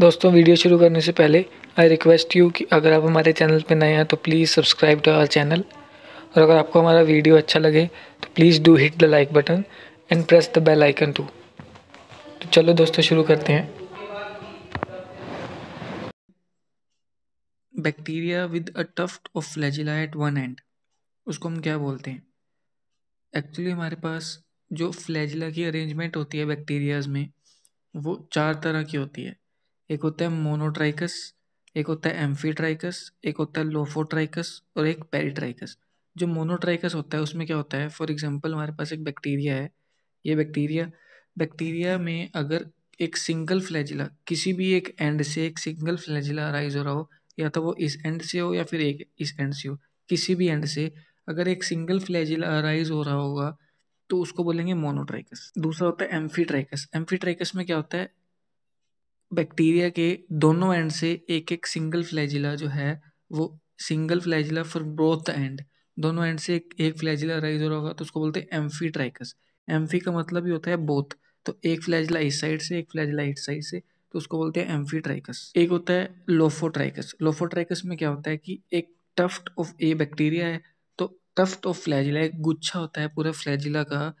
दोस्तों, वीडियो शुरू करने से पहले आई रिक्वेस्ट यू कि अगर आप हमारे चैनल पर नए हैं तो please subscribe to our channel और अगर आपको हमारा वीडियो अच्छा लगे तो please do hit the like button and press the bell icon too तो चलो दोस्तों, शुरू करते हैं। Bacteria with a tuft of flagella at one end उसको हम क्या बोलते हैं? एक्चुअली हमारे पास जो फ्लैजिला की अरेंजमेंट होती है बैक्टीरियाज में, वो चार तरह की होती है। एक होता है मोनोट्राइकस एक होता है एम्फीट्राइकस एक होता है लोफोट्राइकस और एक पेरीट्राइकस जो मोनोट्राइकस होता है, उसमें क्या होता है? फॉर एग्जांपल हमारे पास एक बैक्टीरिया है। ये बैक्टीरिया बैक्टीरिया में अगर एक सिंगल फ्लैजिला किसी भी एक एंड से एक सिंगल फ्लैजिला राइज हो रहा हो, या तो वो इस एंड से हो या फिर एक इस एंड से हो, किसी भी एंड से अगर एक सिंगल फ्लैजिला राइज हो रहा होगा तो उसको बोलेंगे मोनोट्राइकस दूसरा होता है एम्फीट्राइकस एम्फीट्राइकस में क्या होता है? बैक्टीरिया के दोनों एंड से एक एक सिंगल फ्लैजिला जो है, वो single flagella for both end दोनों एंड से एक एक फ्लैजिला राइज हो रहा होगा तो उसको बोलते हैं एम्फी ट्राइकस एम्फी का मतलब ही होता है बोथ तो एक फ्लैजिला इस साइड से, एक फ्लैजिला इस साइड से तो उसको बोलते हैं एम्फी ट्राइकस एक होता है लोफोट्राइकस लोफोट्राइकस में क्या होता है कि एक टफ्ट ऑफ़ ए बैक्टीरिया है तो टफ्ट ऑफ़ फ्लैजिला एक गुच्छा होता है पूरा फ्लैजिला का,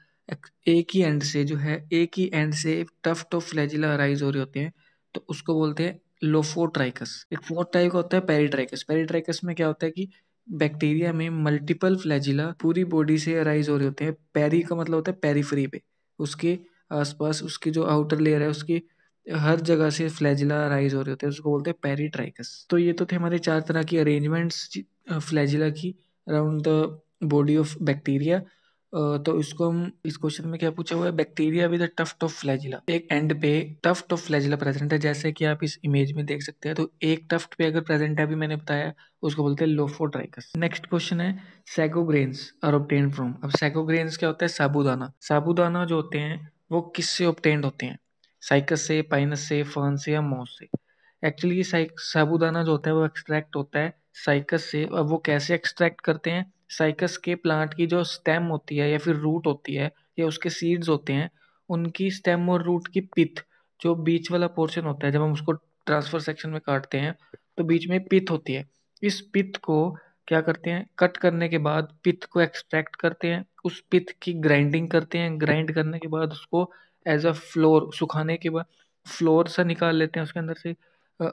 एक ही एंड से जो है, एक ही एंड से टफ्ट ऑफ़ फ्लैजिला राइज हो रहे होते हैं तो उसको बोलते हैं लोफोट्राइकस एक फोर्थ टाइप का होता है पेरीट्राइकस पेरीट्राइकस में क्या होता है कि बैक्टीरिया में मल्टीपल फ्लैजिला पूरी बॉडी से अराइज हो रहे होते हैं। पेरी का मतलब होता है पेरीफ्री पे। उसके आसपास उसकी जो आउटर लेयर है, उसकी हर जगह से फ्लैजिला अराइज हो रहे होते हैं। उसको बोलते हैं पेरीट्राइकस तो ये तो थे हमारे चार तरह की अरेंजमेंट्स फ्लैजिला की around the body of bacteria तो इसको हम, इस क्वेश्चन में क्या पूछा हुआ है? Bacteria with tuft of flagella एक एंड पे टफ्ट ऑफ़ फ्लैजिला प्रेजेंट है, जैसे कि आप इस इमेज में देख सकते हैं। तो एक टफ्ट पे अगर प्रेजेंट है, अभी मैंने बताया, उसको बोलते हैं लोफोट्राइकस नेक्स्ट क्वेश्चन है सैकोग्रेन्स आर ऑब्टेन फ्रॉम अब सैकोग्रेन्स क्या होता है? साबुदाना. साबुदाना जो होते हैं, वो किससे ऑब्टेंड होते हैं? साइकस से पाइनस से फर्न से या मॉस से. एक्चुअली साबुदाना जो होता है, वो एक्सट्रैक्ट होता है साइकस से. अब वो कैसे एक्सट्रैक्ट करते हैं? साइकस के प्लांट की जो स्टेम होती है या फिर रूट होती है या उसके सीड्स होते हैं, उनकी स्टेम और रूट की पिथ जो बीच वाला पोर्शन होता है, जब हम उसको ट्रांसफ़र सेक्शन में काटते हैं तो बीच में पिथ होती है। इस पिथ को क्या करते हैं? कट करने के बाद पिथ को एक्सट्रैक्ट करते हैं, उस पिथ की ग्राइंडिंग करते हैं। ग्राइंड करने के बाद उसको एज अ फ्लोर सुखाने के बाद फ्लोर सा निकाल लेते हैं, उसके अंदर से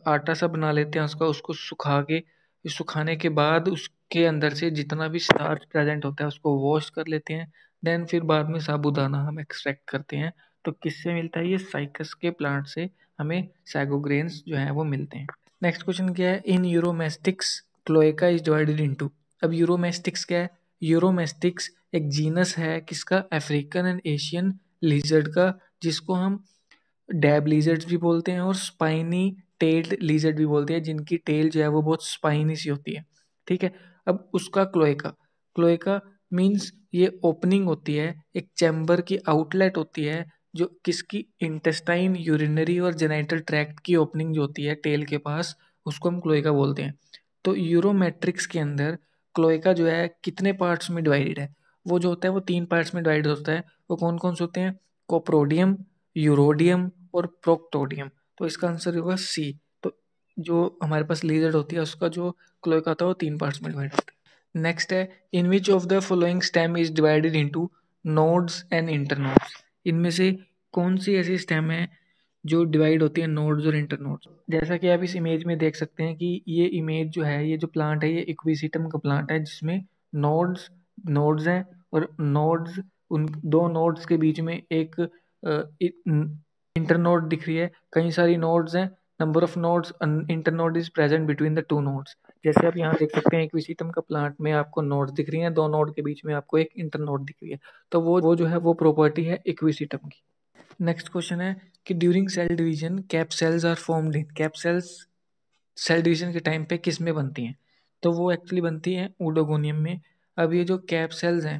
आटा सा बना लेते हैं, उसका, उसको सुखा के सुखाने के बाद उसके अंदर से जितना भी स्टार्च प्रेजेंट होता है, उसको वॉश कर लेते हैं देन फिर बाद में साबुदाना हम एक्सट्रैक्ट करते हैं। तो किससे मिलता है? ये साइकस के प्लांट से हमें सैगोग्रेन्स जो है, वो मिलते हैं। नेक्स्ट क्वेश्चन क्या है? In uromastix cloaca is divided into अब यूरोमेस्टिक्स क्या है? यूरोमेस्टिक्स एक जीनस है किसका? अफ्रीकन एंड एशियन लिजर्ड का, जिसको हम डैब लिजर्ड्स भी बोलते हैं और स्पाइनी टेल्ड लिजर्ड भी बोलते हैं, जिनकी टेल जो है वो बहुत स्पाइनी सी होती है। ठीक है? अब उसका क्लोएका क्लोएका मीन्स ये ओपनिंग होती है, एक चैम्बर की आउटलेट होती है, जो किसकी? इंटेस्टाइन यूरिनरी और जेनाइटल ट्रैक्ट की ओपनिंग जो होती है टेल के पास, उसको हम क्लोएका बोलते हैं। तो यूरोमेट्रिक्स के अंदर क्लोएका जो है कितने पार्ट्स में डिवाइडेड है? वो जो होता है वो तीन पार्ट्स में डिवाइड होता है। वो कौन कौन से होते हैं? कोप्रोडियम यूरोडियम और प्रोक्टोडियम तो इसका आंसर होगा सी तो जो हमारे पास लीजर्ड होती है, उसका जो क्लोइक आता है, वो तीन पार्ट्स में डिवाइड होता है। नेक्स्ट है in which of the following stem is divided into nodes and internodes इनमें से कौन सी ऐसी स्टेम है जो डिवाइड होती है नोड्स और इंटरनोड्स जैसा कि आप इस इमेज में देख सकते हैं कि ये इमेज जो है, ये जो प्लांट है, ये इक्विसिटम का प्लांट है, जिसमें नोड्स नोड्स हैं और नोड्स उन दो नोड्स के बीच में एक इंटरनोड दिख रही है। कई सारी नोड्स हैं। Number of nodes internode is present between the two nodes जैसे आप यहाँ देख सकते हैं इक्विसिटम का प्लांट में आपको नोड्स दिख रही हैं। दो नोड के बीच में आपको एक इंटर इंटरनोड दिख रही है। तो वो वो जो है, वो प्रॉपर्टी है इक्विसिटम की। नेक्स्ट क्वेश्चन है कि during cell division cap cells are formed in cap cells cell division के टाइम पे किसमें बनती हैं? तो वो एक्चुअली बनती हैं ऊडोगोनियम में। अब ये जो कैप सेल्स हैं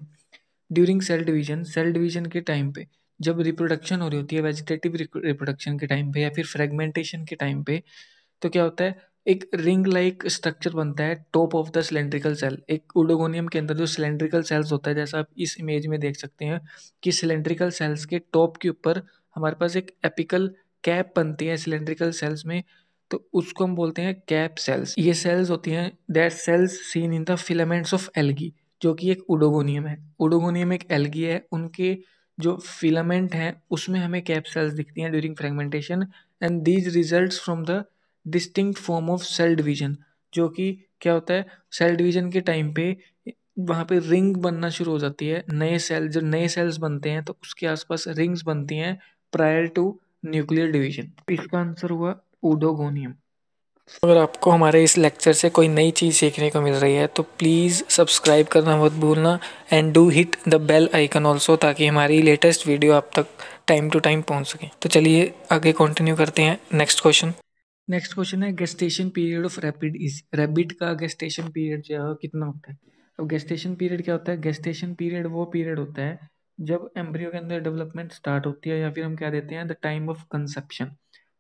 during cell division cell division के टाइम पे जब रिप्रोडक्शन हो रही होती है वेजिटेटिव रिप्रोडक्शन के टाइम पे या फिर फ्रेगमेंटेशन के टाइम पे तो क्या होता है, एक रिंग लाइक स्ट्रक्चर बनता है top of the cylindrical cell एक उडोगोनियम के अंदर जो सिलेंड्रिकल सेल्स होता है, जैसा आप इस इमेज में देख सकते हैं कि सिलेंड्रिकल सेल्स के टॉप के ऊपर हमारे पास एक एपिकल कैप बनती है सिलेंड्रिकल सेल्स में तो उसको हम बोलते हैं कैप सेल्स ये सेल्स होती हैं that cells seen in the filaments of algae जो कि एक उडोगोनियम है. उडोगोनियम एक एल्गी है, उनके जो फिलामेंट हैं, उसमें हमें कैप सेल्स दिखती हैं during fragmentation and these result from the distinct form of cell division जो कि क्या होता है सेल डिवीज़न के टाइम पे वहाँ पे रिंग बनना शुरू हो जाती है, नए सेल जब नए सेल्स बनते हैं तो उसके आसपास रिंग्स बनती हैं प्रायर टू न्यूक्लियर डिवीज़न इसका आंसर हुआ उडोगोनियम। अगर आपको हमारे इस लेक्चर से कोई नई चीज़ सीखने को मिल रही है तो प्लीज़ सब्सक्राइब करना मत भूलना and do hit the bell icon also ताकि हमारी लेटेस्ट वीडियो आप तक टाइम टू टाइम पहुँच सके। तो चलिए आगे कंटिन्यू करते हैं। नेक्स्ट क्वेश्चन नेक्स्ट क्वेश्चन है gestation period of rapid is rabbit का गेस्टेशन पीरियड जो है कितना होता है? अब गेस्टेशन पीरियड क्या होता है? गेस्टेशन पीरियड वो पीरियड होता है जब एम्ब्रियो के अंदर डेवलपमेंट स्टार्ट होती है या फिर हम क्या देते हैं? The time of conception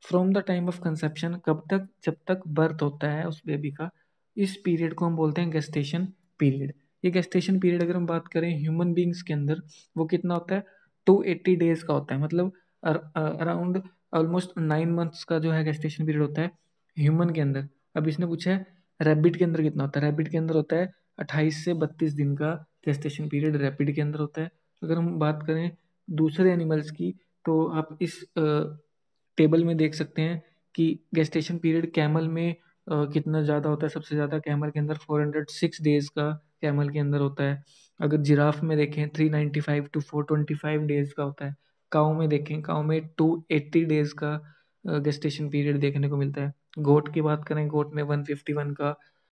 from the time of conception कब तक, जब तक बर्थ होता है उस बेबी का, इस पीरियड को हम बोलते हैं गेस्टेशन पीरियड ये गेस्टेशन पीरियड अगर हम बात करें ह्यूमन बींग्स के अंदर, वो कितना होता है? टू एट्टी डेज़ का होता है। मतलब अराउंड ऑलमोस्ट नाइन मंथ्स का जो है गेस्टेशन पीरियड होता है ह्यूमन के अंदर. अब इसने पूछा है रैबिट के अंदर कितना होता है? रैबिट के अंदर होता है अट्ठाईस से बत्तीस दिन का गेस्टेशन पीरियड रैपिड के अंदर होता है। अगर हम बात करें दूसरे एनिमल्स की तो आप इस टेबल में देख सकते हैं कि गेस्टेशन पीरियड कैमल में आ, कितना ज़्यादा होता है सबसे ज़्यादा कैमल के अंदर फोर हंड्रेड सिक्स डेज़ का कैमल के अंदर होता है। अगर जिराफ में देखें three ninety five to four twenty five days का होता है। काऊ में देखें काऊ में टू एट्टी डेज़ का गेस्टेशन पीरियड देखने को मिलता है। गोट की बात करें गोट में वन फिफ्टी वन का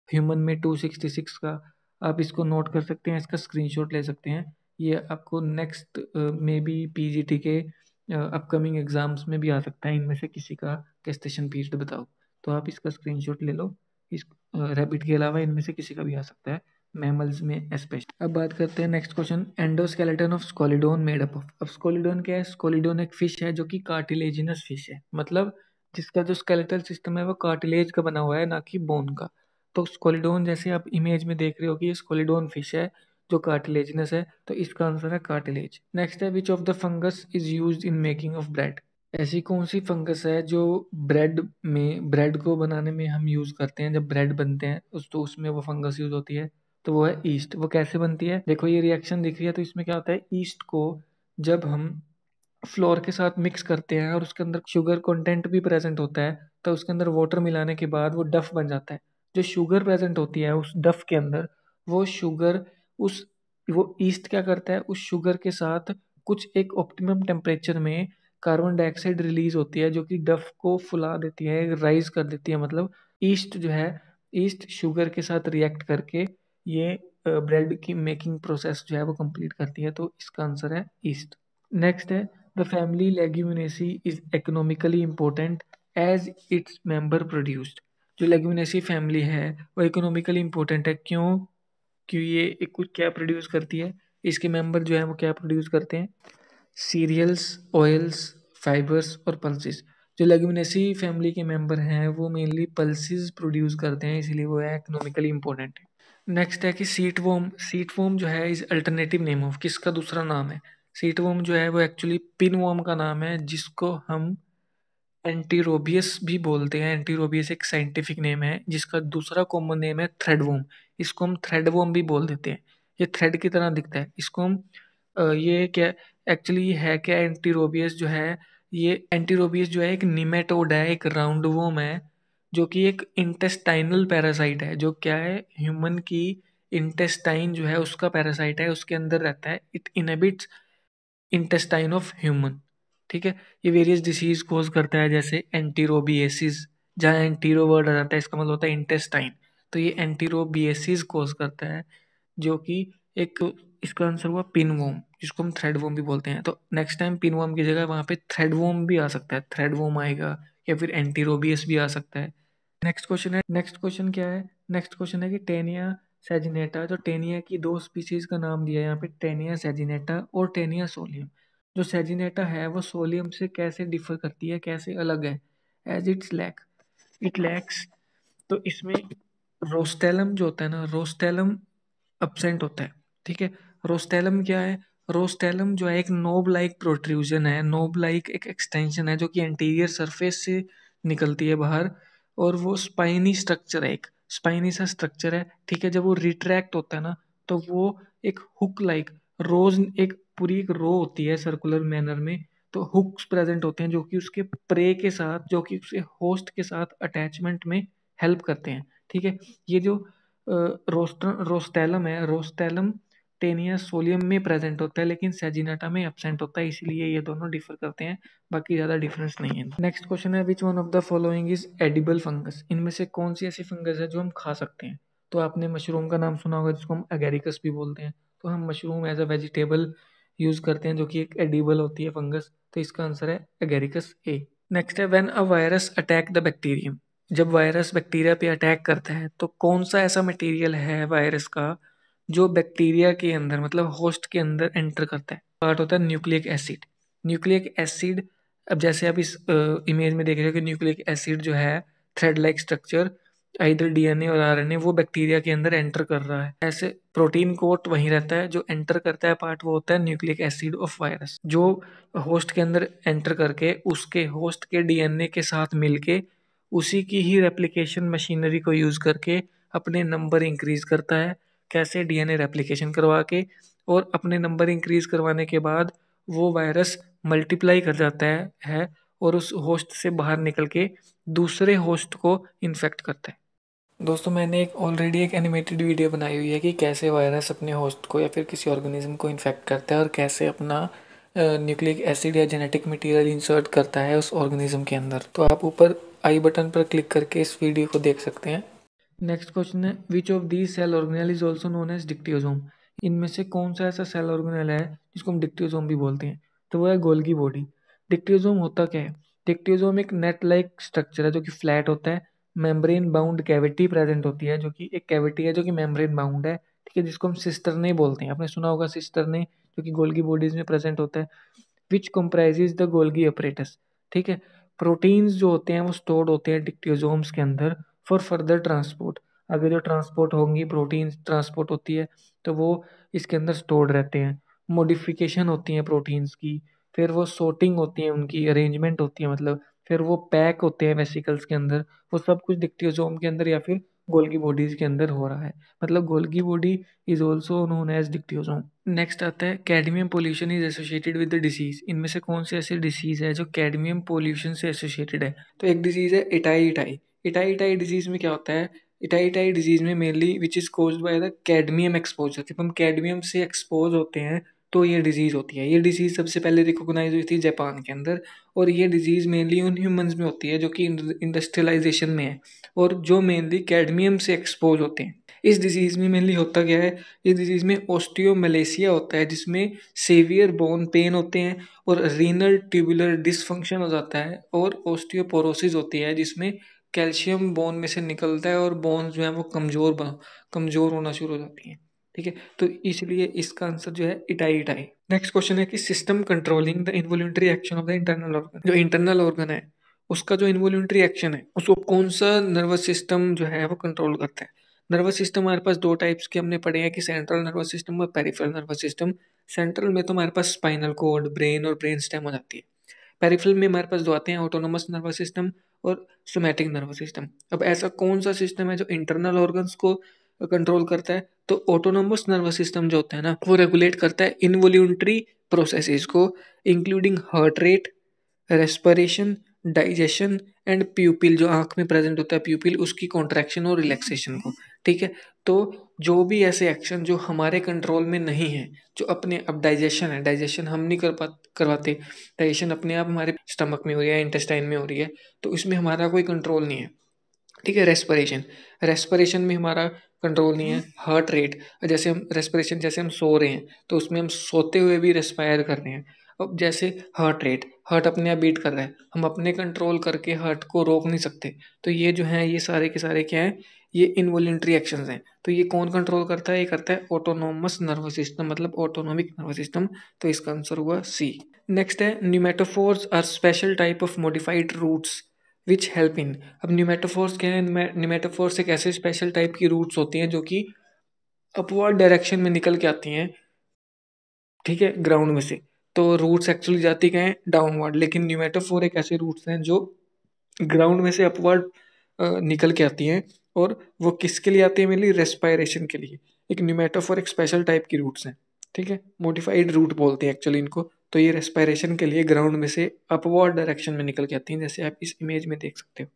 ह्यूमन में टू सिक्सटी सिक्स का आप इसको नोट कर सकते हैं इसका स्क्रीनशॉट ले सकते हैं। ये आपको नेक्स्ट मे बी पी के अपकमिंग एग्ज़ाम्स में भी आ सकता है, इनमें से किसी का गेस्टेशन पीरियड बताओ। तो आप इसका स्क्रीनशॉट ले लो। इस रैबिट के अलावा इनमें से किसी का भी आ सकता है मैमल्स में स्पेशल अब बात करते हैं next question endoskeleton of scoliodon made up of अब स्कोलिडोन क्या है? स्कोलिडोन एक फ़िश है जो कि कार्टिलेजिनस फ़िश है। मतलब जिसका जो स्केलेटल सिस्टम है वो कार्टिलेज का बना हुआ है, ना कि बोन का। तो स्कोलिडोन जैसे आप इमेज में देख रहे हो कि ये स्कोलिडोन फ़िश है जो कार्टिलेजिनस है तो इसका आंसर है कार्टिलेज नेक्स्ट है which of the fungus is use in making of bread ऐसी कौन सी फंगस है जो ब्रेड में ब्रेड को बनाने में हम यूज़ करते हैं, जब ब्रेड बनते हैं, उस तो उसमें वो फंगस यूज़ होती है तो वो है ईस्ट वो कैसे बनती है? देखो, ये रिएक्शन दिख रही है तो इसमें क्या होता है? ईस्ट को जब हम फ्लोर के साथ मिक्स करते हैं और उसके अंदर शुगर कंटेंट भी प्रेजेंट होता है तो उसके अंदर वाटर मिलाने के बाद वो डफ बन जाता है. जो शुगर प्रेजेंट होती है, उस डफ के अंदर वो शुगर उस, वो ईस्ट क्या करता है? उस शुगर के साथ कुछ एक ऑप्टिमम टेम्परेचर में कार्बन डाइऑक्साइड रिलीज़ होती है, जो कि डफ को फुला देती है राइज कर देती है मतलब ईस्ट जो है, ईस्ट शुगर के साथ रिएक्ट करके ये ब्रेड की मेकिंग प्रोसेस जो है वो कंप्लीट करती है तो इसका आंसर है ईस्ट। नेक्स्ट है the family Leguminosae is economically important as its member produced जो लेग्यूमिनेसी फैमिली है, वो इकोनॉमिकली इम्पोर्टेंट है, क्यों? क्यों ये एक कुछ क्या प्रोड्यूस करती है। इसके मेंबर जो है वो क्या प्रोड्यूस करते हैं? सीरियल्स ऑयल्स फाइबर्स और पल्सिस जो लेग्यूमिनेसी फैमिली के मेंबर हैं, वो मेनली पल्सिस प्रोड्यूस करते हैं, इसीलिए वो है इकोनॉमिकली इम्पोर्टेंट है। नेक्स्ट है कि सीट वोम सीट वोम जो है इस अल्टरनेटिव नेम ऑफ़ किसका दूसरा नाम है? सीट वोम जो है, वो एक्चुअली पिन वोम का नाम है, जिसको हम एंटीरोबियस भी बोलते हैं। एंटीरोबियस एक साइंटिफिक नेम है, जिसका दूसरा कॉमन नेम है थ्रेड वोम इसको हम थ्रेड वोम भी बोल देते हैं। ये थ्रेड की तरह दिखता है। इसको हम ये क्या एक्चुअली है क्या एंटीरोबियस जो है, ये एंटीरोबियस जो है एक निमेटोड है, एक राउंड वोम है, जो कि एक इंटेस्टाइनल पैरासाइट है, जो क्या है ह्यूमन की इंटेस्टाइन जो है, उसका पैरासाइट है, उसके अंदर रहता है। It inhabits intestine of human ठीक है? ये वेरियस डिसीज कोज करता है, जैसे एंटीरोबियसिस जहाँ एंटीरो वर्ड आ जाता है, इसका मतलब होता है इंटेस्टाइन तो ये एंटीरोबियसिस कोज करता है, जो कि एक, इसका आंसर हुआ पिन वोम जिसको हम थ्रेड वोम भी बोलते हैं। तो नेक्स्ट टाइम पिन वोम की जगह वहाँ पे थ्रेड वोम भी आ सकता है थ्रेड वोम आएगा, या फिर एंटीरोबियस भी आ सकता है। नेक्स्ट क्वेश्चन है नेक्स्ट क्वेश्चन क्या है? नेक्स्ट क्वेश्चन है कि टेनिया सेजिनेटा जो टेनिया की दो स्पीसीज का नाम दिया है यहाँ पे टेनिया सेजिनेटा और टेनिया सोलियम जो सेजिनेटा है, वो सोलियम से कैसे डिफर करती है, कैसे अलग है? As its lack it lacks तो इसमें रोस्टेलम जो होता है ना, रोस्टेलम अपसेंट होता है, ठीक है? रोस्टेलम क्या है? रोस्टेलम जो है, एक नोब लाइक प्रोट्रूजन है नोब लाइक एक एक्सटेंशन है, जो कि एंटीरियर सरफेस से निकलती है बाहर, और वो स्पाइनी स्ट्रक्चर है एक स्पाइनी सा स्ट्रक्चर है, ठीक है? जब वो रिट्रैक्ट होता है ना तो वो एक हुक लाइक रोज एक पूरी एक रो होती है सर्कुलर मैनर में तो हुक्स प्रेजेंट होते हैं जो कि उसके प्रे के साथ, जो कि उसके होस्ट के साथ अटैचमेंट में हेल्प करते हैं, ठीक है? ये जो रोस्टर रोस्टेलम है रोस्टेलम टेनिया सोलियम में प्रेजेंट होता है, लेकिन सेजिनाटा में एबसेंट होता है, इसीलिए ये दोनों डिफर करते हैं, बाकी ज़्यादा डिफरेंस नहीं है। नेक्स्ट क्वेश्चन है which one of the following is edible fungus इनमें से कौन सी ऐसी फंगस है जो हम खा सकते हैं? तो आपने मशरूम का नाम सुना होगा, जिसको हम अगेरिकस भी बोलते हैं। तो हम mushroom as a vegetable use करते हैं, जो कि एक एडिबल होती है फंगस तो इसका आंसर है एगेरिकस ए नेक्स्ट है when a virus attack the bacterium जब वायरस बैक्टीरिया पे अटैक करता है तो कौन सा ऐसा मटेरियल है वायरस का, जो बैक्टीरिया के अंदर मतलब होस्ट के अंदर एंटर करता है? पार्ट होता है न्यूक्लिक एसिड न्यूक्लिक एसिड अब जैसे आप इस इमेज में देख रहे हो कि न्यूक्लिक एसिड जो है थ्रेड लाइक स्ट्रक्चर इधर डीएनए और आरएनए वो बैक्टीरिया के अंदर एंटर कर रहा है। ऐसे प्रोटीन कोट वहीं रहता है जो एंटर करता है पार्ट वो होता है न्यूक्लिक एसिड ऑफ़ वायरस जो होस्ट के अंदर एंटर करके उसके होस्ट के डीएनए के साथ मिलके उसी की ही रेप्लिकेशन मशीनरी को यूज़ करके अपने नंबर इंक्रीज करता है। कैसे डीएनए रेप्लिकेशन करवा के और अपने नंबर इंक्रीज करवाने के बाद वो वायरस मल्टीप्लाई कर जाता है, है और उस होस्ट से बाहर निकल के दूसरे होस्ट को इन्फेक्ट करता है। दोस्तों, मैंने एक ऑलरेडी एक एनिमेटेड वीडियो बनाई हुई है कि कैसे वायरस अपने होस्ट को या फिर किसी ऑर्गेनिज्म को इन्फेक्ट करता है और कैसे अपना न्यूक्लिक एसिड या जेनेटिक मटेरियल इंसर्ट करता है उस ऑर्गेनिज्म के अंदर। तो आप ऊपर आई बटन पर क्लिक करके इस वीडियो को देख सकते हैं। नेक्स्ट क्वेश्चन है which of the cell organelle is also known as dictyosome इनमें से कौन सा ऐसा सेल ऑर्गेनल है जिसको हम डिक्टियोजोम भी बोलते हैं? तो वो है गोल्गी बॉडी डिक्टियोजोम होता क्या है? डिक्टियोजोम एक नेट लाइक स्ट्रक्चर है जो कि फ्लैट होता है। मेम्ब्रेन बाउंड कैविटी प्रेजेंट होती है, जो कि एक कैविटी है, जो कि मेम्ब्रेन बाउंड है, ठीक है, जिसको हम सिस्टर ने बोलते हैं। आपने सुना होगा सिस्टर ने, जो कि गोल्गी बॉडीज में प्रेजेंट होता है which comprises the Golgi apparatus ठीक है? प्रोटीन्स जो होते हैं, वो स्टोर्ड होते हैं डिक्टियोजोम्स के अंदर फॉर फर्दर ट्रांसपोर्ट अगर जो ट्रांसपोर्ट होंगी प्रोटीन ट्रांसपोर्ट होती है तो वो इसके अंदर स्टोर्ड रहते हैं। मॉडिफिकेशन होती है प्रोटीन्स की, फिर वो सोटिंग होती है, उनकी अरेंजमेंट होती है मतलब फिर वो पैक होते हैं वेसिकल्स के अंदर, वो सब कुछ डिक्टियोजोम के अंदर या फिर गोल्गी बॉडीज के अंदर हो रहा है। मतलब Golgi body is also known as dictyosome next आता है cadmium pollution is associated with the disease इनमें से कौन सी ऐसी डिसीज है जो कैडमियम पोल्यूशन से एसोसिएटेड है? तो एक डिज़ीज़ है itai itai itai itai disease में क्या होता है? इटाई इटाई डिज़ीज़ में mainly which is cause by the cadmium exposure जब हम कैडमियम से एक्सपोज होते हैं तो ये डिज़ीज़ होती है। ये डिज़ीज़ सबसे पहले रिकोगनाइज हुई थी जापान के अंदर और ये डिज़ीज़ मेनली उन ह्यूमंस में होती है जो कि इंडस्ट्रियलाइजेशन में है और जो मेनली कैडमियम से एक्सपोज होते हैं। इस डिज़ीज़ में मेनली होता क्या है? इस डिज़ीज़ में ओस्टियोमलेसिया होता है जिसमें सेवियर बोन पेन होते हैं और रीनल ट्यूबुलर डिसफंक्शन हो जाता है और ओस्टियोपोरोसिस होती है जिसमें कैल्शियम बोन में से निकलता है और बोन जो है वो कमज़ोर कमज़ोर होना शुरू हो जाती हैं। ठीक है? तो इसलिए इसका आंसर जो है, इटाई इटाई। नेक्स्ट क्वेश्चन है कि system controlling the involuntary action of the internal organ जो इंटरनल ऑर्गन है, उसका जो इन्वॉल्यूंटरी एक्शन है, उसको कौन सा नर्वस सिस्टम जो है, वो कंट्रोल करता है? नर्वस सिस्टम हमारे पास दो टाइप्स के हमने पढ़े हैं कि सेंट्रल नर्वस सिस्टम और पेरिफेरल नर्वस सिस्टम सेंट्रल में तो हमारे पास स्पाइनल कोड ब्रेन और ब्रेन स्टेम हो जाती है। पेरिफेरल में हमारे पास दो आते हैं ऑटोनोमस नर्वस सिस्टम और सोमैटिक नर्वस सिस्टम अब ऐसा कौन सा सिस्टम है जो इंटरनल ऑर्गन्स को कंट्रोल करता है तो ऑटोनोमस नर्वस सिस्टम जो होता है ना, वो रेगुलेट करता है इनवोल्यूंट्री प्रोसेसेस को including heart rate respiration digestion and pupil जो आँख में प्रेजेंट होता है प्यूपिल उसकी कॉन्ट्रैक्शन और रिलैक्सेशन को, ठीक है? तो जो भी ऐसे एक्शन जो हमारे कंट्रोल में नहीं है, जो अपने अब डाइजेशन है डाइजेशन हम नहीं कर पा, करवाते डाइजेशन अपने आप हमारे स्टमक में हो रही है इंटेस्टाइन में हो रही है तो इसमें हमारा कोई कंट्रोल नहीं है, ठीक है? रेस्परेशन रेस्परेशन में हमारा कंट्रोल नहीं है हार्ट रेट जैसे हम रेस्पिरेशन जैसे हम सो रहे हैं तो उसमें हम सोते हुए भी रेस्पायर कर रहे हैं। अब जैसे हार्ट रेट हार्ट अपने आप बीट कर रहा है, हम अपने कंट्रोल करके हार्ट को रोक नहीं सकते। तो ये जो हैं, ये सारे के सारे क्या हैं, ये इनवॉलेंट्री एक्शन हैं। तो ये कौन कंट्रोल करता है? ये करता है ऑटोनोमस नर्वस सिस्टम मतलब ऑटोनोमिक नर्वस सिस्टम तो इसका आंसर हुआ सी नेक्स्ट है pneumatophores are special type of modified roots which help in अब न्यूमेटोफोर्स है न्यूमेटोफोर्स एक ऐसे स्पेशल टाइप की रूट्स होती हैं जो कि अपवर्ड डायरेक्शन में निकल के आती हैं, ठीक है ग्राउंड में से। तो रूट्स एक्चुअली जाती हैं डाउनवर्ड लेकिन न्यूमेटोफोर एक ऐसे रूट्स हैं जो ग्राउंड में से अपवर्ड निकल के आती हैं और वो किसके लिए आती है? मेनली रेस्पायरेशन के लिए। एक न्यूमेटोफोर एक स्पेशल टाइप की रूट्स हैं। ठीक है? मोडिफाइड रूट बोलते हैं एक्चुअली इनको। तो ये रेस्पायरेशन के लिए ग्राउंड में से अपवर्ड डायरेक्शन में निकल के आती हैं, जैसे आप इस इमेज में देख सकते हो।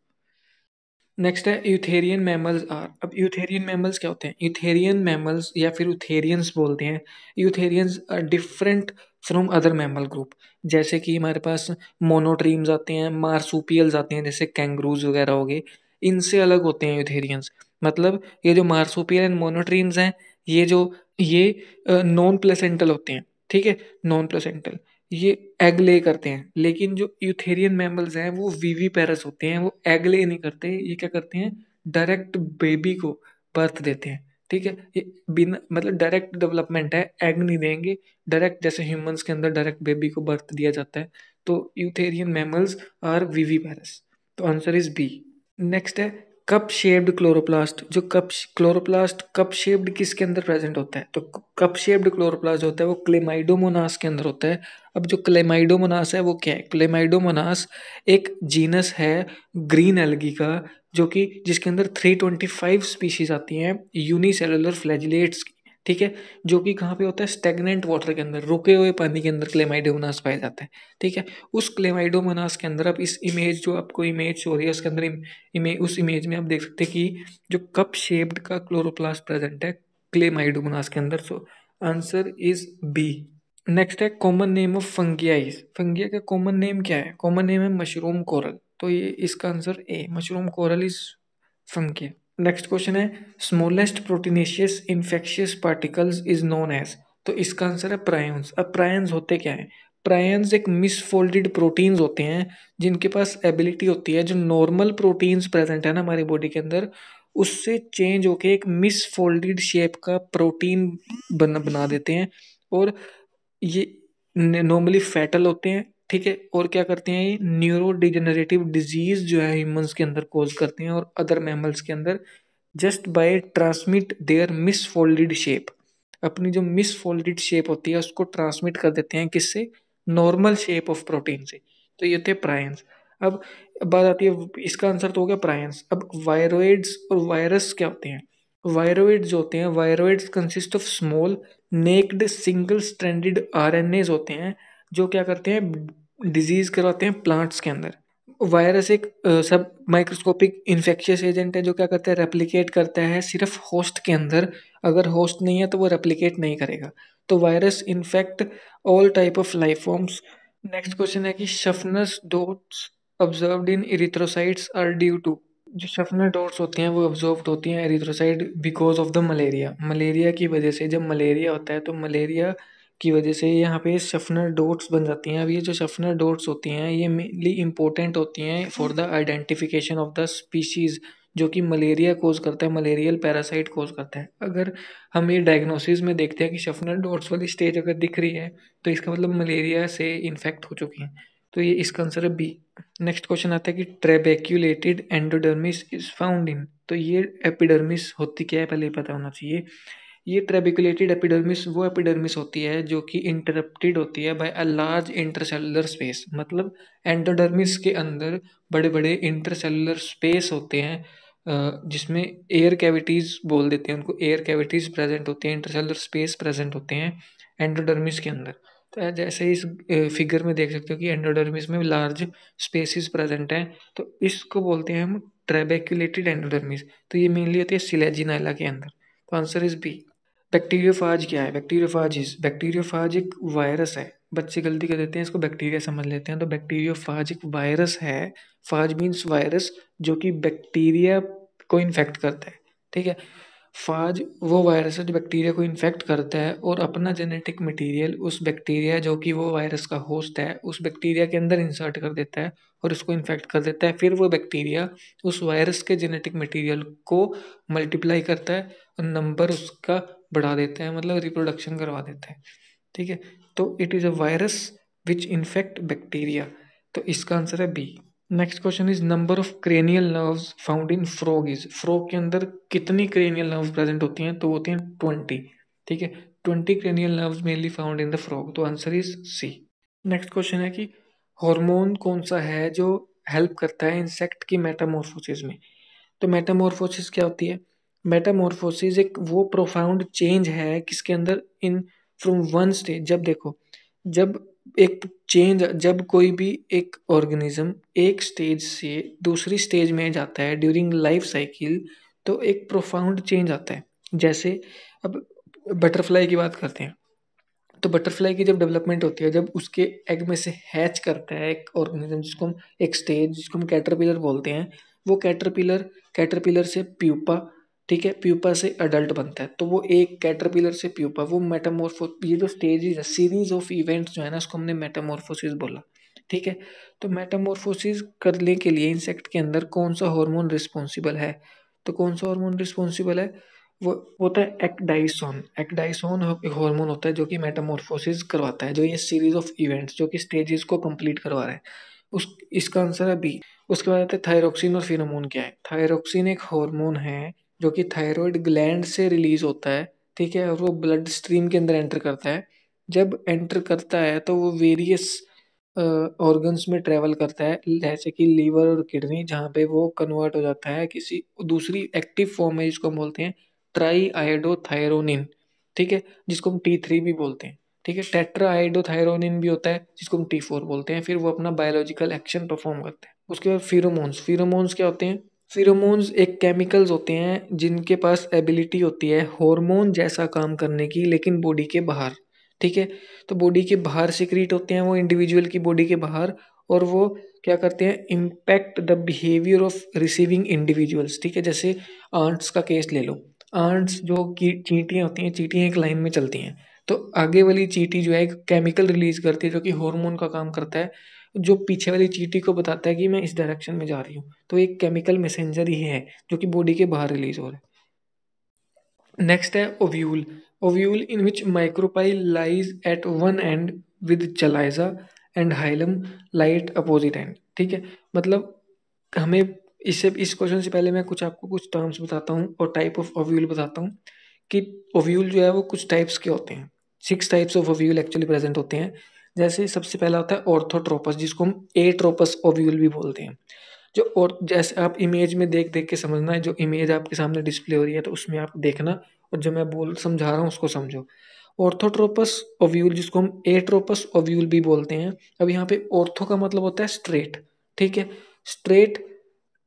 नेक्स्ट है यूथेरियन मैमल्स आर अब यूथेरियन मैमल्स क्या होते हैं? यूथेरियन मैमल्स या फिर यूथेरियंस बोलते हैं। Eutherians are different from other mammal group जैसे कि हमारे पास मोनोट्रीम्स आते हैं मार्सूपियल्स आते हैं, जैसे कैंगरूज वगैरह हो गए। इनसे अलग होते हैं यूथेरियंस मतलब ये जो मार्सूपियल एंड मोनोट्रीम्स हैं, ये जो ये नॉन प्लेसेंटल होते हैं, ठीक है? नॉन प्लेसेंटल ये एग ले करते हैं, लेकिन जो यूथेरियन मैमल्स हैं, वो वीवी पैरस होते हैं, वो एग ले नहीं करते, ये क्या करते हैं? डायरेक्ट बेबी को बर्थ देते हैं, ठीक है? ये बिना मतलब डायरेक्ट डेवलपमेंट है एग नहीं देंगे डायरेक्ट जैसे ह्यूमंस के अंदर डायरेक्ट बेबी को बर्थ दिया जाता है तो eutherian mammals are viviparous तो आंसर इज़ बी नेक्स्ट है कप शेप्ड क्लोरोप्लास्ट जो कप क्लोरोप्लास्ट कप शेप्ड किसके अंदर प्रेजेंट होता है? तो कप शेप्ड क्लोरोप्लास्ट होता है, वो क्लेमाइडोमोनास के अंदर होता है। अब जो क्लेमाइडोमोनास है, वो क्या है? क्लेमाइडोमोनास एक जीनस है ग्रीन एल्गी का, जो कि जिसके अंदर 325 स्पीशीज आती हैं यूनिसेलुलर फ्लैजिलेट्स की ठीक है? जो कि कहाँ पे होता है? स्टेगनेंट वाटर के अंदर, रुके हुए पानी के अंदर क्लेमाइडोमोनास पाया जाता है, ठीक है? उस क्लेमाइडोमोनास के अंदर आप इस इमेज जो आपको इमेज हो रही है, उसके अंदर इमेज उस इमेज में आप देख सकते हैं कि जो कप शेप्ड का क्लोरोप्लास्ट प्रेजेंट है क्लेमाइडोमोनास के अंदर so answer is B next है common name of fungia is fungia का कॉमन नेम क्या है? कॉमन नेम है मशरूम कोरल तो ये, इसका answer A mushroom coral is fungia next question है smallest proteinaceous infectious particles is known as तो इसका आंसर है प्रायंस अब प्रायंस होते क्या है? प्रायंस एक मिसफोल्डेड प्रोटीन्स होते हैं, जिनके पास एबिलिटी होती है, जो नॉर्मल प्रोटीन्स प्रेजेंट है ना हमारी बॉडी के अंदर, उससे चेंज होके एक मिसफोल्डेड शेप का प्रोटीन बना बना देते हैं, और ये नॉर्मली फैटल होते हैं ठीक है, और क्या करते हैं ये न्यूरो डिजेनरेटिव डिज़ीज़ जो है ह्यूमंस के अंदर कोज करते हैं और अदर मैमल्स के अंदर just by transmit their misfolded shape अपनी जो मिसफोल्डेड शेप होती है, उसको ट्रांसमिट कर देते हैं किससे? नॉर्मल शेप ऑफ़ प्रोटीन से। तो ये थे प्रायंस अब बात आती है, इसका आंसर तो हो गया प्रायंस अब वायरोइड्स और वायरस क्या होते हैं? वायरोइड्स होते हैं viroids consist of small naked single stranded RNAs होते हैं, जो क्या करते हैं डिज़ीज़ करवाते हैं प्लांट्स के अंदर। वायरस एक सब माइक्रोस्कोपिक इन्फेक्शियस एजेंट है जो क्या करता है रेप्लिकेट करता है सिर्फ़ होस्ट के अंदर। अगर होस्ट नहीं है तो वो रेप्लिकेट नहीं करेगा। तो virus infect all type of life forms next question है कि Schuffner's dots observed in erythrocytes are due to जो शफनर डोट्स होती हैं, वो ऑब्ज़र्व होती हैं erythrocyte because of the malaria malaria की वजह से जब मलेरिया होता है तो मलेरिया की वजह से यहाँ पे शफनर डोट्स बन जाती हैं। अब ये जो शफनर डोट्स होती हैं, ये मेनली इंपॉर्टेंट होती हैं for the identification of the species जो कि मलेरिया कोज करता है मलेरियल पैरासाइट कोज करता है। अगर हम ये डायग्नोसिस में देखते हैं कि शफनर डोट्स वाली स्टेज अगर दिख रही है तो इसका मतलब मलेरिया से इन्फेक्ट हो चुकी हैं। तो ये इसका आंसर है बी नेक्स्ट क्वेश्चन आता है कि trabeculated endodermis is found in तो ये एपिडर्मिस होती क्या है, पहले पता होना चाहिए। ये ट्रेबिकुलेटेड एपिडर्मिस वो एपिडर्मिस होती है जो कि इंटरप्टेड होती है by a large intercellular space मतलब एंडोडर्मिस के अंदर बड़े बड़े इंटरसेलुलर स्पेस होते हैं जिसमें एयर कैविटीज़ बोल देते हैं उनको. एयर कैविटीज़ प्रेजेंट होते हैं इंटरसेलुलर स्पेस प्रेजेंट होते हैं एंडोडर्मिस के अंदर. तो जैसे इस फिगर में देख सकते हो कि एंडोडर्मिस में लार्ज स्पेसिस प्रेजेंट हैं. तो इसको बोलते हैं हम ट्रेबेक्यूलेटेड एंडोडर्मिस तो ये मेनली होती है सिलेजिनाइला के अंदर. तो आंसर इज़ बी बैक्टीरियोफाज क्या है? बैक्टीरियोफाज इज़ बैक्टीरियोफाज एक वायरस है। बच्चे गलती कर देते हैं, इसको बैक्टीरिया समझ लेते हैं। तो बैक्टीरियोफाज एक वायरस है। फाज मीन्स वायरस जो कि बैक्टीरिया को इन्फेक्ट करता है। ठीक है? फाज वो वायरस है जो बैक्टीरिया को इन्फेक्ट करता है और अपना जेनेटिक मटेरियल उस बैक्टीरिया जो कि वो वायरस का होस्ट है, उस बैक्टीरिया के अंदर इंसर्ट कर देता है और उसको इन्फेक्ट कर देता है। फिर वो बैक्टीरिया उस वायरस के जेनेटिक मटेरियल को मल्टीप्लाई करता है और नंबर उसका बढ़ा देते हैं मतलब रिप्रोडक्शन करवा देते हैं, ठीक है? तो it is a virus which infect bacteria तो इसका आंसर है B next question is number of cranial nerves found in frog is frog के अंदर कितनी क्रेनियल नर्व्स प्रेजेंट होती हैं? तो होती हैं ट्वेंटी ठीक है? Twenty cranial nerves mainly found in the frog तो answer is C next question है कि हार्मोन कौन सा है जो हेल्प करता है इंसेक्ट की मेटामॉर्फोसिस में? तो मेटामॉर्फोसिस क्या होती है? मेटामॉर्फोसिस एक वो प्रोफाउंड चेंज है किसके अंदर इन फ्रॉम वन स्टेज जब देखो, जब एक चेंज जब कोई भी एक ऑर्गेनिज्म एक स्टेज से दूसरी स्टेज में जाता है ड्यूरिंग लाइफ साइकिल तो एक प्रोफाउंड चेंज आता है। जैसे, अब बटरफ्लाई की बात करते हैं तो बटरफ्लाई की जब डेवलपमेंट होती है, जब उसके एग में से हैच करता है एक ऑर्गेनिज्म जिसको हम एक स्टेज जिसको हम कैटरपिलर बोलते हैं, वो कैटरपिलर कैटरपिलर से प्यूपा ठीक है प्यूपा से अडल्ट बनता है। तो वो एक कैटरपिलर से प्यूपा वो मेटामोरफो ये जो स्टेजेस है सीरीज़ ऑफ़ इवेंट्स जो है ना उसको हमने मेटामोरफोसिस बोला। ठीक है तो मेटामोरफोसिस करने के लिए इंसेक्ट के अंदर कौन सा हार्मोन रिस्पॉन्सिबल है? तो कौन सा हार्मोन रिस्पॉन्सिबल है? वो होता है एक्डाइसोन एक्डाइसोन एक हार्मोन होता है जो कि मेटामोरफोसिस करवाता है, जो ये सीरीज़ ऑफ़ इवेंट्स जो कि स्टेजेस को कंप्लीट करवा रहा है। उस, इसका आंसर है बी उसके बाद आता है थायरोक्सिन और फिनोमोन क्या है? थायरोक्सिन एक हार्मोन है जो कि थायराइड ग्लैंड से रिलीज़ होता है, ठीक है? और वो ब्लड स्ट्रीम के अंदर एंटर करता है। जब एंटर करता है तो वो वेरियस ऑर्गन्स में ट्रेवल करता है, जैसे कि लीवर और किडनी जहाँ पे वो कन्वर्ट हो जाता है किसी दूसरी एक्टिव फॉर्म में जिसको हम बोलते हैं ट्राई आयोडोथायरोनिन ठीक है? जिसको हम टी थ्री भी बोलते हैं, ठीक है? टेट्रा आयोडोथायरोनिन भी होता है, जिसको हम टी फोर बोलते हैं। फिर वो अपना बायोलॉजिकल एक्शन परफॉर्म करते हैं। उसके बाद फिरोमोन्स फिरोमोन्स क्या होते हैं? फिरोमोन्स एक केमिकल्स होते हैं, जिनके पास एबिलिटी होती है हार्मोन जैसा काम करने की, लेकिन बॉडी के बाहर, ठीक है? तो बॉडी के बाहर सिक्रीट होते हैं, वो इंडिविजुअल की बॉडी के बाहर, और वो क्या करते हैं impact the behaviour of receiving individuals ठीक है? जैसे आंट्स का केस ले लो। आंट्स जो की चींटियाँ होती हैं, चींटियाँ एक लाइन में चलती हैं। तो आगे वाली चींटी जो है, एक केमिकल रिलीज़ करती है, जो कि हार्मोन का काम करता है। जो पीछे वाली चींटी को बताता है कि मैं इस डायरेक्शन में जा रही हूँ। तो एक केमिकल मैसेंजर ही है, जो कि बॉडी के बाहर रिलीज़ हो रहा है। नेक्स्ट है ovule ovule in which micropyle lies at one end with chalaza and hilum light opposite end ठीक है? मतलब हमें इससे इस क्वेश्चन से पहले मैं कुछ आपको कुछ टर्म्स बताता हूँ और टाइप ऑफ़ ओव्यूल बताता हूँ कि ओव्यूल जो है वो कुछ टाइप्स के होते हैं। Six types of ovule actually present होते हैं। जैसे सबसे पहला होता है ऑर्थोट्रोपस, जिसको हम एट्रोपस ओव्यूल भी बोलते हैं। जो और जैसे आप इमेज में देख देख के समझना है, जो इमेज आपके सामने डिस्प्ले हो रही है तो उसमें आप देखना और जो मैं बोल, समझा रहा हूँ, उसको समझो। ऑर्थोट्रोपस ओव्यूल, जिसको हम एट्रोपस ओव्यूल भी बोलते हैं, अब यहाँ पे ऑर्थो का मतलब होता है स्ट्रेट, ठीक है? स्ट्रेट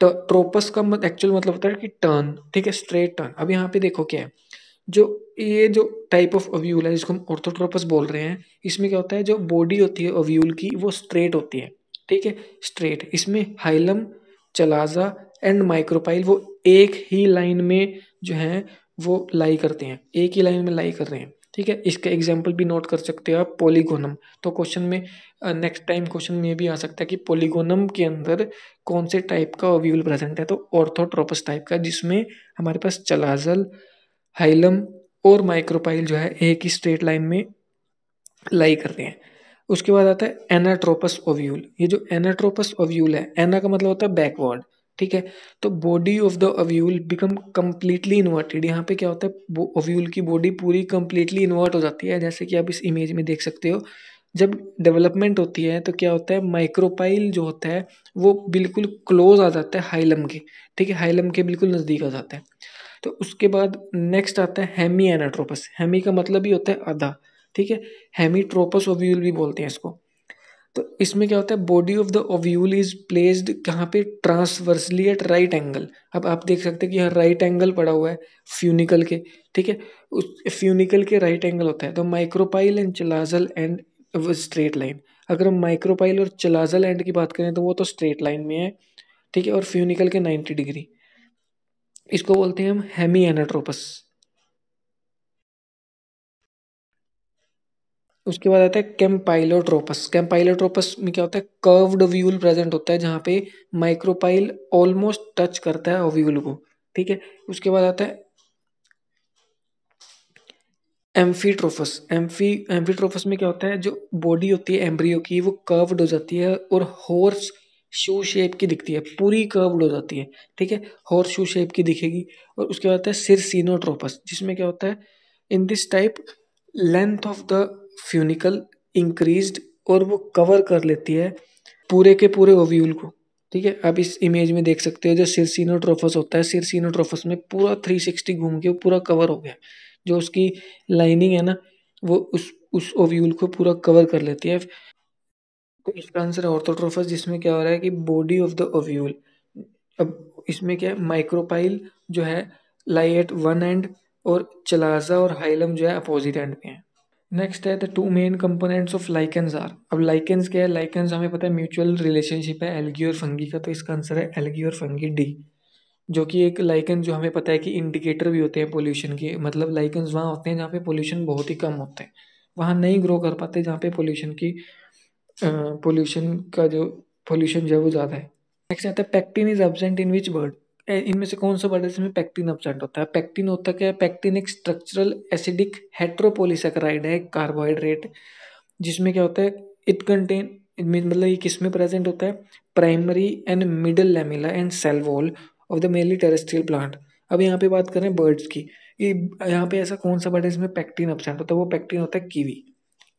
ट्रोपस का मत एक्चुअल मतलब होता है कि टर्न, ठीक है? Straight turn. अब यहाँ पे देखो क्या है। जो ये जो टाइप ऑफ़ ओव्यूल है, जिसको हम ऑर्थोट्रोपस बोल रहे हैं, इसमें क्या होता है, जो बॉडी होती है ओव्यूल की, वो स्ट्रेट होती है, ठीक है? स्ट्रेट इसमें हाइलम चलाजा एंड माइक्रोपाइल वो एक ही लाइन में जो है, वो लाई करते हैं, एक ही लाइन में लाई कर रहे हैं, ठीक है? इसका एग्ज़ाम्पल भी नोट कर सकते हो आप पोलीगोनम तो क्वेश्चन में नेक्स्ट टाइम क्वेश्चन में भी आ सकता है कि पोलीगोनम के अंदर कौन से टाइप का ओव्यूल प्रेजेंट है तो ऑर्थोट्रोपस टाइप का, जिसमें हमारे पास चलाजल हाइलम और माइक्रोपाइल जो है एक ही स्ट्रेट लाइन में लाई करते हैं। उसके बाद आता है एनाट्रोपस ओव्यूल। ये जो एनाट्रोपस ओव्यूल है, एना का मतलब होता है बैकवर्ड ठीक है? तो body of the ovule become completely inverted यहाँ पे क्या होता है ओव्यूल की बॉडी पूरी कम्प्लीटली इन्वर्ट हो जाती है, जैसे कि आप इस इमेज में देख सकते हो। जब डेवलपमेंट होती है तो क्या होता है माइक्रोपाइल जो होता है, वो बिल्कुल क्लोज आ जाता है हाइलम के, ठीक है? हाइलम के बिल्कुल नज़दीक आ जाता है। तो उसके बाद नेक्स्ट आता है हेमी एनाट्रोपस हेमी का मतलब ही होता है आधा, ठीक है? हेमीट्रोपस ओव्यूल भी बोलते हैं इसको। तो इसमें क्या होता है? Body of the ovule is placed कहाँ पे? ट्रांसवर्सली एट राइट एंगल अब आप देख सकते हैं कि यहाँ राइट एंगल पड़ा हुआ है फ्यूनिकल के, ठीक है? उस फ्यूनिकल के राइट एंगल होता है। तो micropyle and chalazal and straight line अगर हम माइक्रोपाइल और चलाजल एंड की बात करें तो वो तो स्ट्रेट लाइन में है, ठीक है? और फ्यूनिकल के नाइन्टी डिग्री इसको बोलते हैं हम हेमी एनाट्रोपस उसके बाद आता है कैम्पाइलोट्रोपस। कैम्पाइलोट्रोपस में क्या होता है? कर्व्ड व्यूल प्रेजेंट होता है, जहाँ पे माइक्रोपाइल ऑलमोस्ट टच करता है ओव्यूल को। ठीक है? उसके बाद आता है एम्फीट्रोफस एम्फी एम्फीट्रोफस में क्या होता है? जो बॉडी होती है एम्ब्रियो की, वो कर्व्ड हो जाती है और हॉर्स शू शेप की दिखती है, पूरी कर्व्ड हो जाती है, ठीक है? हॉर्स शू शेप की दिखेगी और उसके बाद है सिरसिनोट्रोपस जिसमें क्या होता है in this type length of the funicle increased और वो कवर कर लेती है पूरे के पूरे ओव्यूल को, ठीक है? आप इस इमेज में देख सकते हो, जो सिरसिनोट्रोफस होता है सिरसिनोट्रोफस में पूरा 360 घूम के पूरा कवर हो गया। जो उसकी लाइनिंग है ना, वो उस उस ओव्यूल को पूरा कवर कर लेती है। तो इसका आंसर है ऑर्थोट्रोफस जिसमें क्या हो रहा है कि बॉडी ऑफ़ द ओव्यूल अब इसमें क्या है माइक्रोपाइल जो है लाई एट वन एंड और चलाजा और हाइलम जो है अपोजिट एंड पे है। नेक्स्ट है the two main components of lichens are अब लाइकेंस क्या है लाइकेंस हमें पता है म्यूचुअल रिलेशनशिप है एल्गी और फंगी का तो इसका आंसर है एल्गी और फंगी डी जो कि एक लाइकन जो हमें पता है कि इंडिकेटर भी होते हैं पोल्यूशन के मतलब लाइकन्स वहाँ होते हैं जहाँ पे पोल्यूशन बहुत ही कम होते हैं। वहाँ नहीं ग्रो कर पाते जहाँ पे पोल्यूशन की पोल्यूशन का जो पोल्यूशन जो है वो ज़्यादा है। नेक्स्ट आता है pectin is absent in which word इनमें से कौन सा वर्ड है जिसमें पैक्टिन एबसेंट होता है? पैक्टिन होता क्या है? पैक्टिन एक स्ट्रक्चरल एसिडिक हेट्रोपोलिसैकेराइड है कार्बोहाइड्रेट जिसमें क्या होता है? इट कंटेन मतलब ये किसमें प्रेजेंट होता है? Primary and middle lamella and cell wall of the mainly terrestrial plant अब यहाँ पे बात करें बर्ड्स की। ये यहाँ पे ऐसा कौन सा बर्ड है जिसमें पैक्टिन एबसेंट होता है? वो पैक्टिन होता है कीवी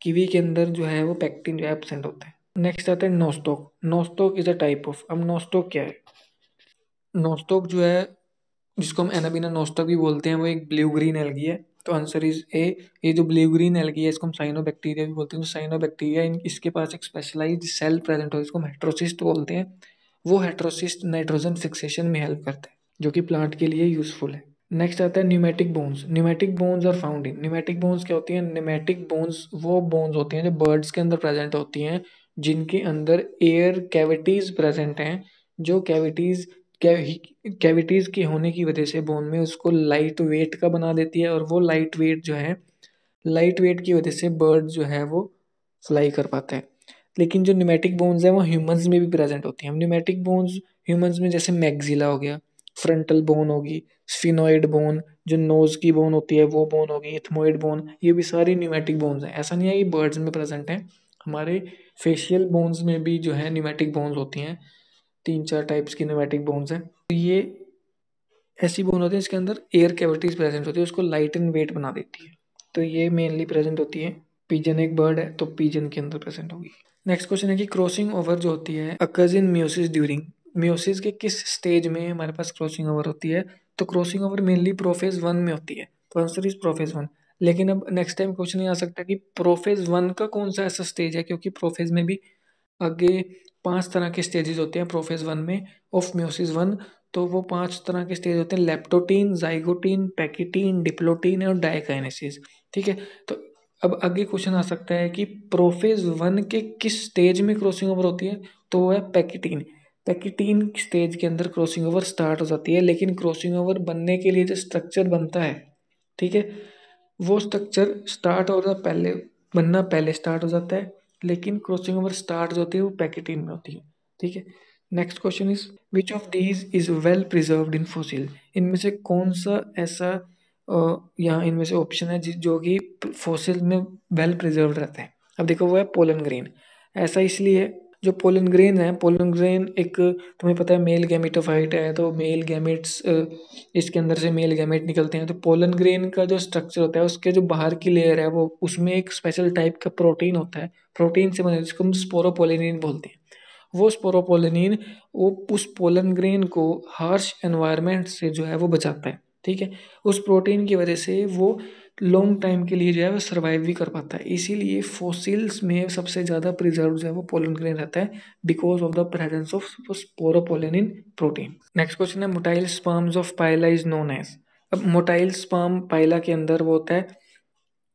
कीवी के अंदर जो है वो पैक्टिन जो है एबसेंट होता है। नेक्स्ट आता है Nostoc Nostoc is a type of अब नोस्टोक क्या है? नोस्टोक जो है, जिसको हम एनाबीना नोस्टोक भी बोलते हैं, वो एक ब्लू ग्रीन एलगी है। तो आंसर इज़ ए ये जो ब्लू ग्रीन एलगी है, इसको हम साइनो बैक्टीरिया भी बोलते हैं। तो साइनो बैक्टीरिया इसके पास एक स्पेशलाइज सेल प्रेजेंट हो इसको हम हेट्रोसिस्ट बोलते हैं, वो हेट्रोसिस्ट नाइट्रोजन फिक्सेशन में हेल्प करते हैं, जो कि प्लांट के लिए यूजफुल है। नेक्स्ट आता है pneumatic bones pneumatic bones are found in pneumatic bones क्या होती हैं? न्यूमेटिक बोन्स वो बोन्स होती हैं जो बर्ड्स के अंदर प्रेजेंट होती हैं, जिनके अंदर एयर कैविटीज प्रेजेंट हैं, जो कैविटीज कैविटीज के होने की वजह से बोन में उसको लाइट वेट का बना देती है और वो लाइट वेट जो है लाइट वेट की वजह से बर्ड जो है वो फ्लाई कर पाते हैं. लेकिन जो न्यूमेटिक बोन्स हैं, वो ह्यूमंस में भी प्रेजेंट होती हैं. न्यूमेटिक बोन्स ह्यूमंस में जैसे मैगजिला हो गया फ्रंटल बोन होगी स्फिनोइड बोन जो नोज़ की बोन होती है, वो बोन होगी इथमोइड बोन ये भी सारी न्यूमेटिक बोन्स हैं। ऐसा नहीं है कि बर्ड्स में प्रेजेंट हैं, हमारे फेशियल बोन्स में भी जो है न्यूमेटिक बोन्स होती हैं तीन चार टाइप्स की न्यूमेटिक बोन्स हैं। तो ये ऐसी बोन होती है इसके अंदर एयर कैविटीज प्रेजेंट होती है, उसको लाइट एंड वेट बना देती है। तो ये मेनली प्रेजेंट होती है पीजन एक बर्ड है तो पीजन के अंदर प्रेजेंट होगी। नेक्स्ट क्वेश्चन है कि क्रॉसिंग ओवर जो होती है occurs in meiosis during meiosis के किस स्टेज में हमारे पास क्रॉसिंग ओवर होती है? तो crossing over mainly prophase one में होती है। तो आंसर इज़ प्रोफेज वन लेकिन अब नेक्स्ट टाइम क्वेश्चन ये आ सकता कि प्रोफेज वन का कौन सा ऐसा स्टेज है? क्योंकि प्रोफेज में भी आगे पाँच तरह के स्टेजेस होते हैं प्रोफेज वन में ऑफ़ म्योसिस वन तो वो पाँच तरह के स्टेज होते हैं लेप्टोटीन जाइगोटीन पैकिटीन डिप्लोटीन और डायकाइनेसिस ठीक है? तो अब आगे क्वेश्चन आ सकता है कि प्रोफेज वन के किस स्टेज में क्रॉसिंग ओवर होती है? तो वो है पैकिटीन पैकिटीन स्टेज के अंदर क्रॉसिंग ओवर स्टार्ट हो जाती है। लेकिन क्रॉसिंग ओवर बनने के लिए जो स्ट्रक्चर बनता है, ठीक है? वो स्ट्रक्चर स्टार्ट होना पहले, बनना पहले स्टार्ट हो जाता है। लेकिन क्रॉसिंग ओवर स्टार्ट जो होती है, वो पैकेटीन में होती है, ठीक है? Next question is which of these is well preserve in fossil इनमें से कौन सा ऐसा यहाँ इनमें से ऑप्शन है जो कि फोसिल में वेल प्रिजर्व रहते हैं? अब देखो, वो है पोलन ग्रीन ऐसा इसलिए जो पोलन ग्रेन है पोलन ग्रेन एक, तुम्हें पता है मेल गैमिटोफाइट है तो मेल गैमिट्स इसके अंदर से मेल गैमिट निकलते हैं। तो पोलन ग्रेन का जो स्ट्रक्चर होता है, उसके जो बाहर की लेयर है, वो उसमें एक स्पेशल टाइप का प्रोटीन होता है। प्रोटीन से बने, जिसको हम स्पोरोपोलिनिन बोलते हैं। वो स्पोरोपोलिनिन वो उस पोलन ग्रेन को हार्श एनवायरनमेंट से जो है, वो बचाता है। ठीक है? उस प्रोटीन की वजह से वो लॉन्ग टाइम के लिए जो है वो सर्वाइव भी कर पाता है। इसीलिए फोसिल्स में सबसे ज़्यादा प्रिजर्व जो है वो पोलन ग्रेन रहता है because of the presence of sporopollenin protein next question है motile sperms of Pila is known as अब मोटाइल स्पाम पाइला के अंदर वो होता है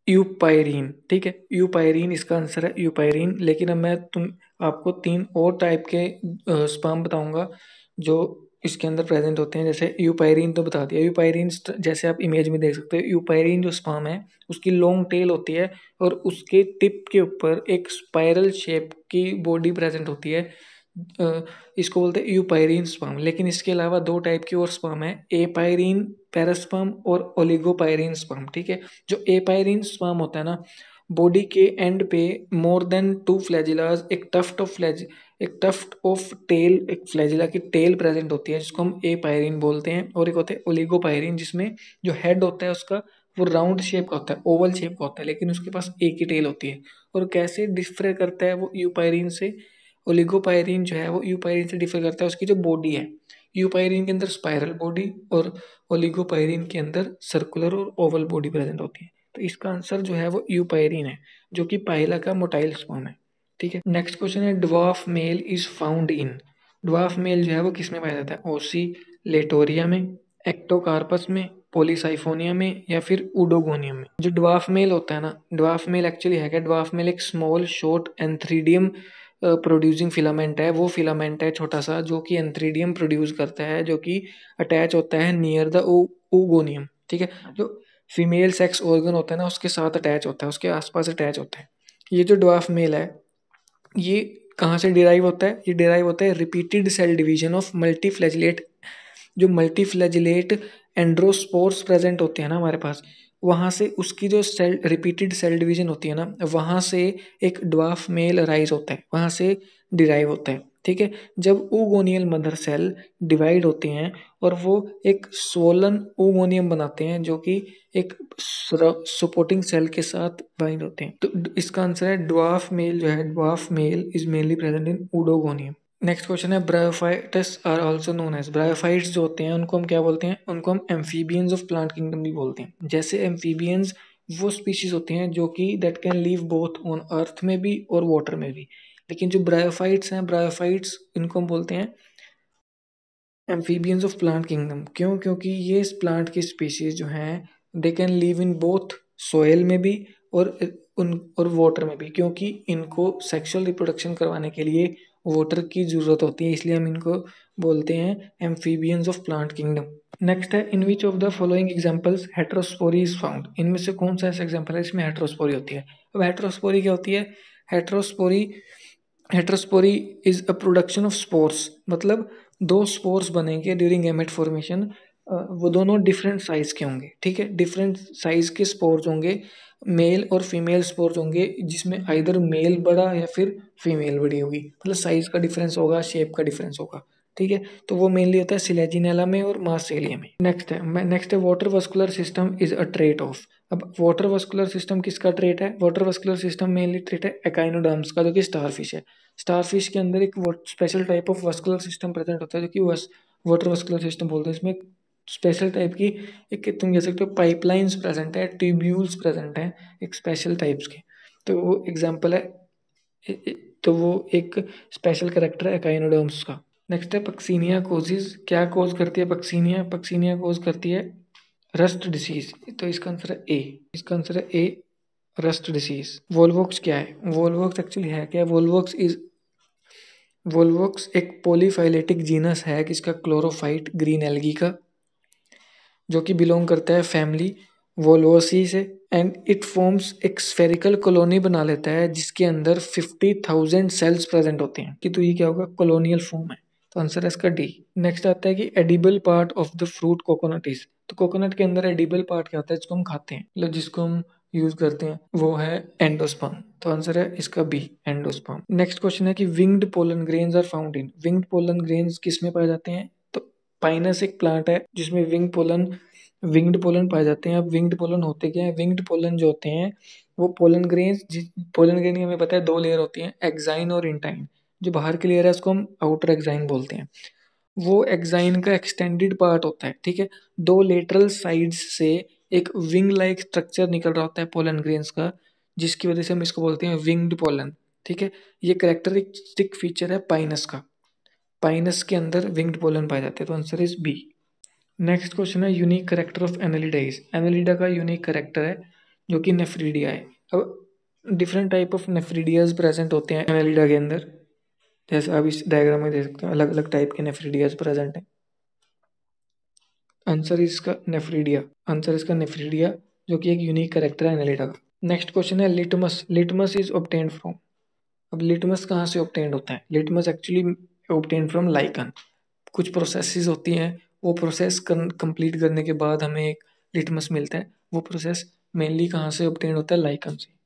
यूपायरीन ठीक है? यूपायरीन इसका आंसर है यूपायरीन लेकिन अब मैं तुम, आपको तीन और टाइप के स्पाम बताऊँगा जो इसके अंदर प्रेजेंट होते हैं, जैसे यूपायरीन तो बता दिया। यूपायरीन जैसे आप इमेज में देख सकते हो यूपायरीन जो स्पाम है, उसकी लॉन्ग टेल होती है और उसके टिप के ऊपर एक स्पाइरल शेप की बॉडी प्रेजेंट होती है। इसको बोलते हैं यूपायरीन स्पाम लेकिन इसके अलावा दो टाइप की और स्पाम है एपायरीन पैरास्पाम और ओलिगोपायरीन स्पाम ठीक है? जो एपायरीन स्पाम होता है ना बॉडी के एंड पे मोर देन टू फ्लैजिलाज एक टफ्ट ऑफ़ फ्लैज एक टफ्ट ऑफ़ टेल एक फ्लैजिला की टेल प्रेजेंट होती है, जिसको हम ए पायरिन बोलते हैं, और एक होते हैं ओलिगोपायरिन जिसमें जो हेड होता है उसका, वो राउंड शेप का होता है ओवल शेप का होता है, लेकिन उसके पास एक ही टेल होती है। और कैसे डिफर करता है वो यूपायरिन से? ओलिगोपायरिन जो है, वो यूपायरिन से डिफर करता है, उसकी जो बॉडी है। यूपायरिन के अंदर स्पायरल बॉडी और ओलिगोपायरिन के अंदर सर्कुलर और ओवल बॉडी प्रेजेंट होती है। तो इसका आंसर जो है वो यूपायरिन है, जो कि पाइला का मोटाइल स्पॉन है। ठीक है? नेक्स्ट क्वेश्चन है dwarf male is found in dwarf male जो है वो किसमें पाया जाता है? ओसी लेटोरिया में एक्टोकार्पस में पोलिसाइफोनिया में या फिर उडोगोनियम में? जो ड्वाफ मेल होता है ना ड्वाफ मेल एक्चुअली है क्या? ड्वाफ मेल एक small short antheridium producing filament है। वो फिलामेंट है छोटा सा, जो कि एंथ्रीडियम प्रोड्यूस करता है, जो कि अटैच होता है नियर द ओगोनियम ठीक है? जो फीमेल सेक्स ऑर्गन होता है ना, उसके साथ अटैच होता है, उसके आसपास अटैच होता है। ये जो ड्वाफ मेल है ये कहाँ से डिराइव होता है? ये डिराइव होता है repeated cell division of multiflagellate जो मल्टीफ्लैजिलेट एंड्रोस्पोर्स प्रेजेंट होते हैं ना हमारे पास, वहाँ से उसकी जो सेल रिपीटेड सेल डिवीज़न होती है ना, वहाँ से एक ड्वाफ मेल राइज होता है, वहाँ से डिराइव होता है। ठीक है? जब ऊगोनियल मदर सेल डिवाइड होते हैं और वो एक सोलन ऊगोनियम बनाते हैं, जो कि एक सपोर्टिंग सेल के साथ बाइंड होते हैं। तो इसका आंसर है ड्वाफ मेल जो है dwarf male is mainly present in Oedogonium next question है bryophytes are also known as bryophytes जो होते हैं, उनको हम क्या बोलते हैं? उनको हम एम्फीबियंस ऑफ़ प्लांट किंगडम भी बोलते हैं। जैसे एम्फीबियंस वो स्पीशीज होते हैं, जो कि that can live both on earth में भी और वाटर में भी। लेकिन जो ब्रायोफाइट्स हैं ब्रायोफाइट्स इनको हम बोलते हैं एम्फीबियंस ऑफ़ प्लांट किंगडम क्यों? क्योंकि ये इस प्लांट की स्पीशीज जो हैं they can live in both soil में भी और, उन, और वाटर में भी। क्योंकि इनको सेक्सुअल रिप्रोडक्शन करवाने के लिए वाटर की ज़रूरत होती है, इसलिए हम इनको बोलते हैं amphibians of plant kingdom next है in which of the following examples heterospory is found इनमें से कौन सा ऐसा एग्ज़ाम्पल है इसमें हेट्रोस्पोरी होती है? अब हेट्रोस्पोरी क्या होती है? Heterospory heterospory is a production of spores मतलब दो स्पोर्स बनेंगे ड्यूरिंग एमेट फॉर्मेशन वो दोनों डिफरेंट साइज़ के होंगे, ठीक है? डिफरेंट साइज़ के स्पोर्स होंगे मेल और फीमेल स्पोर्स होंगे, जिसमें आइधर मेल बड़ा या फिर फीमेल बड़ी होगी। मतलब साइज़ का डिफरेंस होगा शेप का डिफरेंस होगा, ठीक है? तो वो मेनली होता है सिलेजिनेला में और मार्सेलिया में। नेक्स्ट है नेक्स्ट है water vascular system is a trait of अब वाटर वस्कुलर सिस्टम किसका ट्रेट है? Water vascular system mainly trait है एकाइनोडर्म्स का, जो कि स्टारफिश है। स्टारफिश के अंदर एक special type of vascular system present होता है, जो कि वाटर वस्कुलर सिस्टम बोलते हैं। इसमें स्पेशल टाइप की एक तुम कह सकते हो पाइपलाइंस प्रेजेंट है ट्यूब्यूल्स प्रेजेंट हैं, एक स्पेशल टाइप्स के। तो वो एग्ज़ाम्पल है तो वो एक स्पेशल करेक्टर है एकाइनोडर्म्स का। नेक्स्ट है पक्सीनिया कोजिज क्या कोज करती है पक्सीनिया पक्सीनिया कोज करती है रस्ट डिसीज तो इसका आंसर है ए इसका आंसर है ए रस्ट डिसीज। वोलवोक्स क्या है? वोलवोक्स एक्चुअली है क्या? वोलवोक्स इज़ वोलवोक्स एक पोलीफाइलेटिक जीनस है किसका? क्लोरोफाइट ग्रीन एल्गी का, जो कि बिलोंग करता है फैमिली वोलोसी से एंड इट फॉर्म्स एक स्फेरिकल कॉलोनी बना लेता है, जिसके अंदर फिफ्टी थाउज़ेंड सेल्स प्रेजेंट होते हैं। कि तो ये क्या होगा? कॉलोनियल फॉर्म है। तो आंसर है इसका डी नेक्स्ट आता है कि edible part of the fruit coconut is तो कोकोनट के अंदर एडिबल पार्ट क्या होता है, जिसको हम खाते हैं मतलब जिसको हम यूज़ करते हैं, वो है एंडोस्पर्म तो आंसर है इसका बी एंडोस्पर्म नेक्स्ट क्वेश्चन है कि winged pollen grains are found in winged pollen grains किसमें पाए जाते हैं? तो पाइनस एक प्लांट है, जिसमें विंग पोलन विंग्ड पोलन पाए जाते हैं. अब विंग्ड पोलन होते क्या है? विंग्ड पोलन जो होते हैं, वो पोलन ग्रेन पोलन ग्रेन हमें पता है, दो लेयर होती हैं एक्साइन और इंटाइन जो बाहर की लेयर है, उसको हम आउटर एक्साइन बोलते हैं. वो एक्साइन का एक्सटेंडेड पार्ट होता है, ठीक है? दो लेटरल साइड्स से एक विंग लाइक स्ट्रक्चर निकल रहा होता है पोलन ग्रेन्स का, जिसकी वजह से हम इसको बोलते हैं विंग्ड पोलन ठीक है? ये करेक्टरिस्टिक फीचर है पाइनस का। पाइनस के अंदर विंग्ड पोलन पाए जाते हैं तो answer is B next question है unique character of Annelida is Annelida का यूनिक करेक्टर है, जो कि नेफ्रीडिया है। अब different type of nephridias present होते हैं एनालिडा के अंदर। जैसे आप इस डायग्राम में देख सकते हैं अलग अलग टाइप के नेफ्रीडियाज प्रेजेंट हैं। आंसर इसका नेफ्रीडिया आंसर इसका नेफ्रीडिया जो कि एक यूनिक करेक्टर है एनालिडा का। नेक्स्ट क्वेश्चन है litmus litmus is obtain from अब लिटमस कहाँ से ऑप्टेंड होता है? Litmus actually obtain from lichen कुछ प्रोसेसेस होती हैं, वो प्रोसेस कंप्लीट करने के बाद हमें एक लिटमस मिलता है। वो प्रोसेस मेनली कहाँ से ऑप्टेन होता है? लाइकन से।